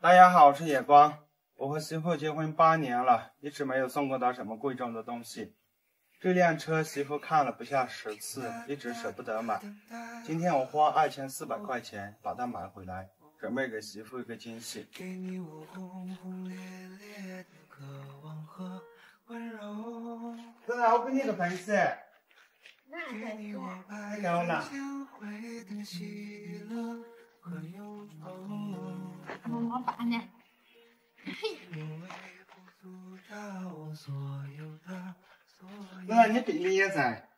大家好，我是野光。我和媳妇结婚八年了，一直没有送过她什么贵重的东西。这辆车媳妇看了不下十次，一直舍不得买。今天我花二千四百块钱把它买回来，准备给媳妇一个惊喜。子来，我给你个粉丝。太高了。么么哒呢。那你弟弟也在。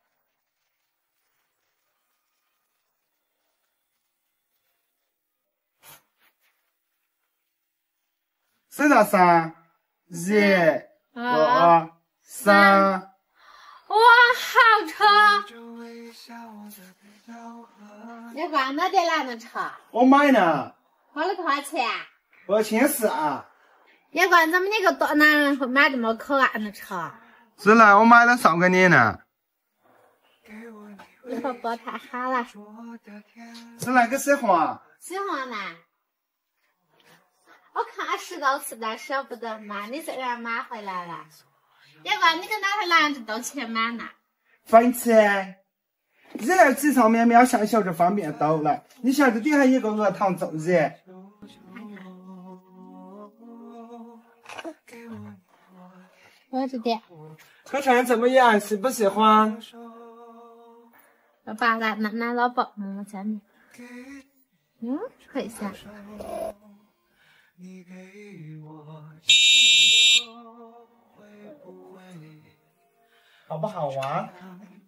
数到三，一、二、三。哇，好车！你挂哪点来的车？我买呢。花了多少钱？八千四啊。你光，怎么你个大男人会买这么可爱的车？是来，我买了送给你呢。你可不太好了。是哪个喜欢？喜欢呢。我看十多次都舍不得买，你这然买回来了。叶光，你跟哪头拿这么多钱买呢？分钱。热二级上面秒下小就方便多了。你晓得底下有个额堂坐热。我这点。可穿怎么样？喜不喜欢？爸爸来，拿拿老抱摸摸下面。嗯，可以下。好不好玩？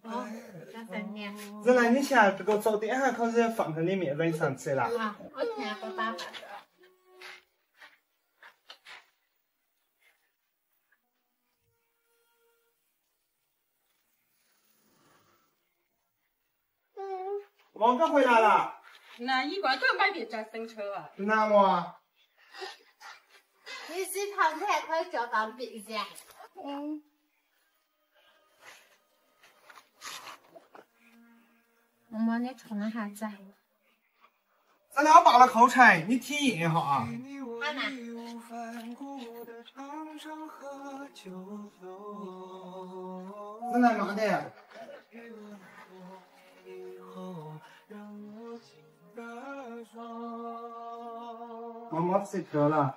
好，两三年。子来，你下这个早点还可以放在里面扔上去了。好，我天，爸爸。王哥回来了。那你光刚买别张新车啊？那么。你几套你还可以照当兵去。嗯。妈妈，你穿的啥子？咱俩扒了口柴，你体验一下啊。好嘛。咱俩慢点。妈妈睡着了。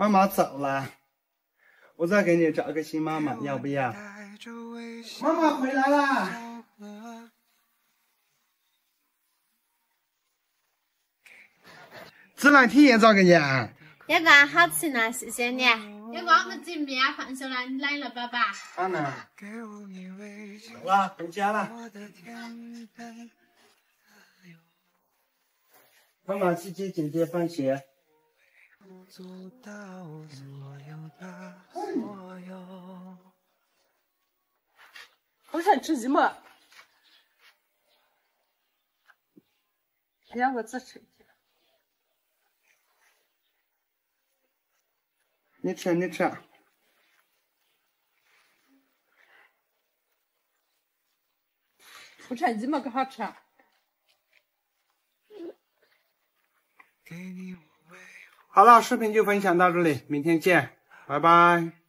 妈妈走了，我再给你找个新妈妈，要不要？妈妈回来啦！自来体验咋个样？叶哥，好吃呢，谢谢你。叶哥，我们这面放学了，你来了，爸爸。好呢。走了，回家了。妈妈，去接姐姐放学。我想吃什么？两个字吃。你吃，你吃。不吃你么个好吃。好了，视频就分享到这里，明天见，拜拜。